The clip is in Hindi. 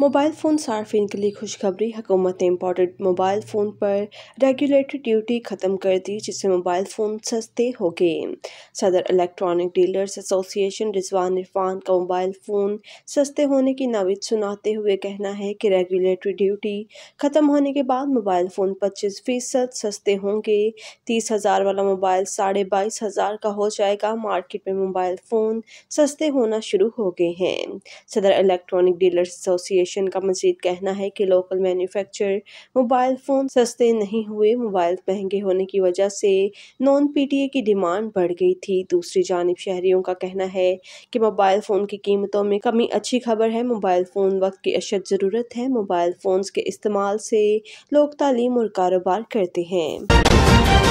मोबाइल फ़ोन सार्फिन के लिए खुशखबरी, हुकूमत ने इम्पोर्टेड मोबाइल फ़ोन पर रेगुलेटरी ड्यूटी ख़त्म कर दी, जिससे मोबाइल फ़ोन सस्ते हो गए। सदर electronic dealers association Rizwan Irfan का मोबाइल फ़ोन सस्ते होने की नवीद सुनाते हुए कहना है कि रेगुलेटरी ड्यूटी ख़त्म होने के बाद मोबाइल फ़ोन पच्चीस फ़ीसद सस्ते होंगे। तीस हज़ार वाला मोबाइल साढ़े बाईस हज़ार का हो जाएगा। मार्केट में मोबाइल फ़ोन सस्ते होना शुरू हो गए हैं। सदर इलेक्ट्रॉनिक डीलर्स एसोसिएशन एसोसिएशन का मजीद कहना है कि लोकल मैन्युफैक्चर मोबाइल फ़ोन सस्ते नहीं हुए। मोबाइल महँगे होने की वजह से नॉन पीटीए की डिमांड बढ़ गई थी। दूसरी जानब शहरीों का कहना है कि मोबाइल फ़ोन की कीमतों में कमी अच्छी खबर है। मोबाइल फ़ोन वक्त की अशद ज़रूरत है। मोबाइल फ़ोन्स के इस्तेमाल से लोग तालीम और कारोबार करते हैं।